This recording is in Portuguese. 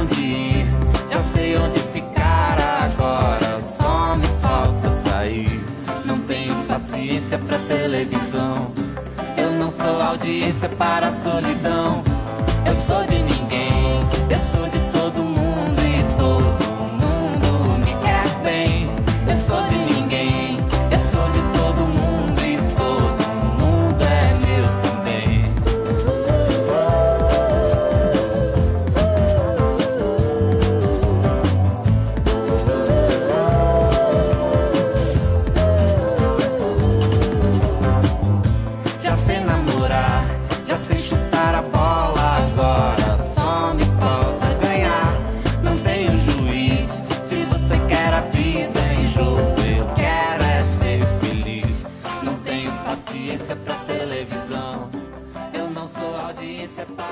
onde ir, já sei onde ficar agora. Só me falta sair. Não tenho paciência pra televisão. Eu não sou audiência para a solidão. Eu sou disappointed.